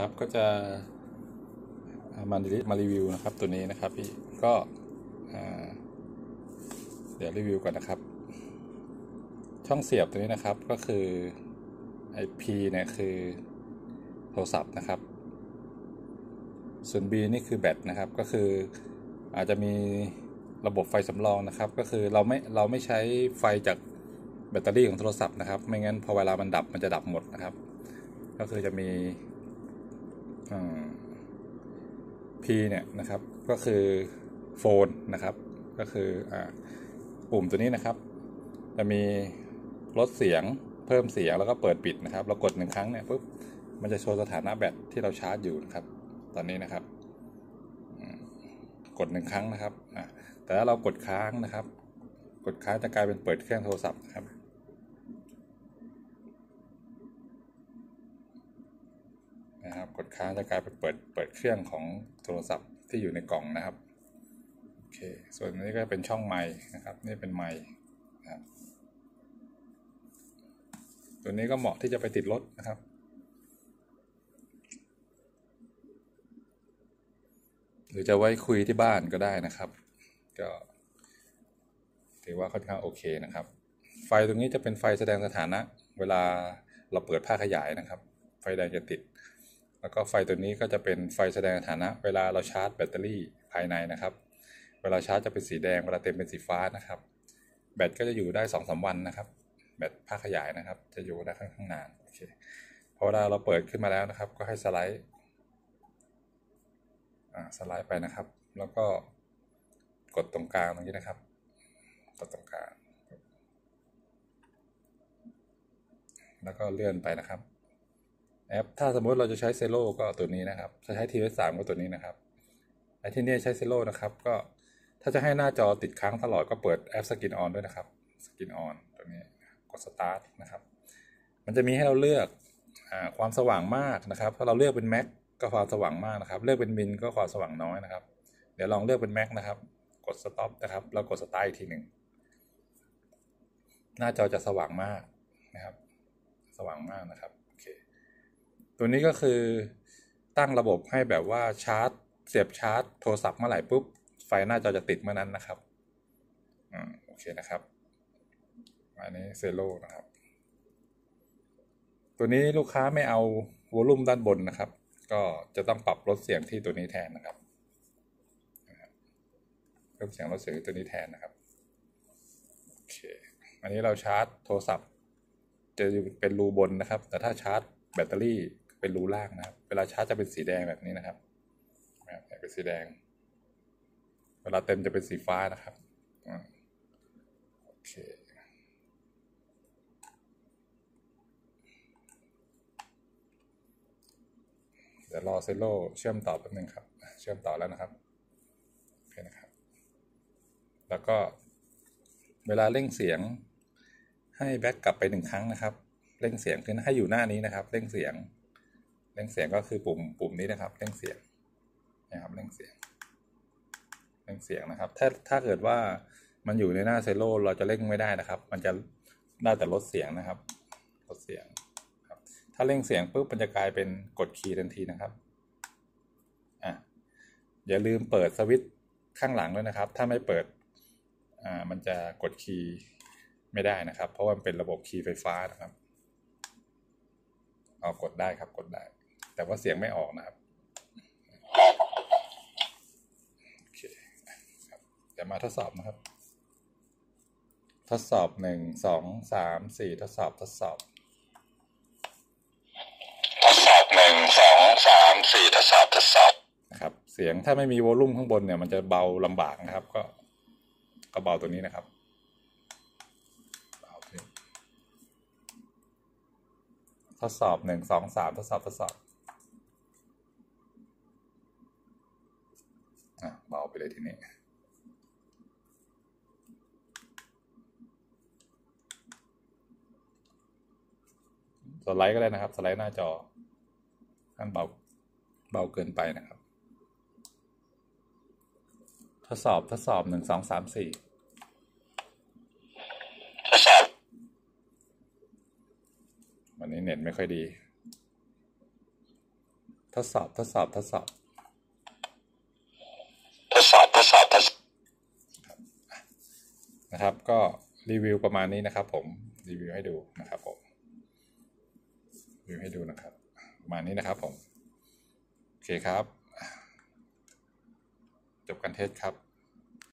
นะครับก็จะมามารีวิวนะครับตัวนี้นะครับพี่ก็เดี๋ยวรีวิวก่อนนะครับ ช่องเสียบตัวนี้นะครับก็คือไอพีเนี่ยคือโทรศัพท์นะครับ ส่วน B นี่คือแบตนะครับก็คืออาจจะมีระบบไฟสำรองนะครับ ก็คือเราไม่เราไม่ใช้ไฟจากแบตเตอรี่ของโทรศัพท์นะครับ ไม่งั้นพอเวลามันดับมันจะดับหมดนะครับ ก็คือจะมี P เนี่ยนะครับก็คือโฟนนะครับ ก็คืออปุ่มตัวนี้นะครับ จะมีลดเสียงเพิ่มเสียงแล้วก็เปิดปิดนะครับ เรากดหนึ่งครั้งเนี่ยปุ๊บมันจะโชว์สถานะแบตที่เราชาร์จอยู่นะครับ ตอนนี้นะครับ กดหนึ่งครั้งนะครับแต่ถ้าเรากดค้างนะครับ กดค้างจะกลายเป็นเปิดเครื่องโทรศัพท์นะครับ นะครับ กดค้างจะกลายเป็นเปิดเปิดเครื่องของโทรศัพท์ที่อยู่ในกล่องนะครับโอเคส่วนนี้ก็เป็นช่องไม้นะครับ นี่เป็นไม้นะครับตัวนี้ก็เหมาะที่จะไปติดรถนะครับหรือจะไว้คุยที่บ้านก็ได้นะครับ ก็ถือว่าค่อนข้างโอเคนะครับ ไฟตรงนี้จะเป็นไฟแสดงสถานะ เวลาเราเปิดผ้าขยายนะครับ ไฟแดงจะติด แล้วก็ไฟตัวนี้ก็จะเป็นไฟแสดงสถานะ เวลาเราชาร์จแบตเตอรี่ภายในนะครับ เวลาชาร์จจะเป็นสีแดง เวลาเต็มเป็นสีฟ้านะครับ แบตก็จะอยู่ได้สองสาวันนะครับ แบตผ้าขยายนะครับ จะอยู่ได้ค่อนข้างนาน โอเค พอเวลาเราเปิดขึ้นมาแล้วนะครับ ก็ให้สไลด์อ่าสไลด์ไปนะครับ แล้วก็กดตรงกลางตรงนี้นะครับ กดตรงกลาง แล้วก็เลื่อนไปนะครับ แอปถ้าสมมติเราจะใช้ Zello ก็ตัวนี้นะครับจะใช้ TS3 ก็ตัวนี้นะครับไอ้ที่นี่ใช้ Zello นะครับก็ถ้าจะให้หน้าจอติดค้างตลอดก็เปิดแอป Screen On ด้วยนะครับ Screen On ตัวนี้กด start นะครับ มันจะมีให้เราเลือกอความสว่างมากนะครับถ้าเราเลือกเป็น max ก็ความสว่างมากนะครับ เลือกเป็น min ก็ความสว่างน้อยนะครับ เดี๋ยวลองเลือกเป็น Mac นะครับ กด stop นะครับ แล้วกด start อีกทีหนึ่งหน้าจอจะสว่างมากนะครับ สว่างมากนะครับ ตัวนี้ก็คือตั้งระบบให้แบบว่าชาร์จ เสียบชาร์จ โทรศัพท์เมื่อไหร่ปุ๊บ ไฟหน้าจอจะติดเมื่อนั้นนะครับอืมโอเคนะครับอันนี้เซโลนะครับ ตัวนี้ลูกค้าไม่เอาวอลุ่มด้านบนนะครับ ก็จะต้องปรับลดเสียงที่ตัวนี้แทนนะครับเพิ่มเสียงลดเสียงตัวนี้แทนนะครับโอเคอันนี้เราชาร์จโทรศัพท์ จะเป็นรูบนนะครับ แต่ถ้าชาร์จแบตเตอรี่ เป็นรูล่างนะครับ เวลาชาร์จจะเป็นสีแดงแบบนี้นะครับเป็นสีแดง เวลาเต็มจะเป็นสีฟ้านะครับโอเคเดี๋ยวรอเซโลเชื่อมต่อแป๊บนึงครับ เชื่อมต่อแล้วนะครับโอเคนะครับ แล้วก็เวลาเร่งเสียงให้แบ็กกลับไปหนึ่งครั้งนะครับ เร่งเสียงคือให้อยู่หน้านี้นะครับ เร่งเสียง เร่งเสียงก็คือปุ่มปุ่มนี้นะครับเร่งเสียงนะครับเร่งเสียงเร่งเสียงนะครับ ถ้าถ้าเกิดว่ามันอยู่ในหน้าเซโลเราจะเร่งไม่ได้นะครับ มันจะได้แต่ลดเสียงนะครับลดเสียงถ้าเร่งเสียงปุ๊บมันจะกลายเป็นกดคีย์ทันทีนะครับอะอย่าลืมเปิดสวิตช์ข้างหลังด้วยนะครับ ถ้าไม่เปิดอ่ามันจะกดคีย์ไม่ได้นะครับ เพราะว่ามันเป็นระบบคีย์ไฟฟ้านะครับเอากดได้ครับกดได้ แต่ว่าเสียงไม่ออกนะครับโอเคครับเดี๋ยวมาทดสอบนะครับ ทดสอบหนึ่งสองสามสี่ทดสอบทดสอบหนึ่งสองสามสี่ทดสอบทดสอบนะครับ เสียงถ้าไม่มีวอลลุ่มข้างบนเนี่ย มันจะเบาลำบากนะครับ ก็ก็เบาตัวนี้นะครับเบาทดสอบหนึ่งสองสามทดสอบทดสอบอะเบา ไปเลยทีนี้สไลด์ก็ได้นะครับ สไลด์หน้าจอท่านเบาเบาเกินไปนะครับ ทดสอบทดสอบหนึ่งสองสามสี่ทดสอบวันนี้เน็ตไม่ค่อยดี ทดสอบทดสอบทดสอบาษาภาษานะครับ ก็รีวิวประมาณนี้นะครับ ผมรีวิวให้ดูนะครับผมรีวิวให้ดูนะครับ ประมาณนี้นะครับ ผมโอเคครับ จบการเทสครับ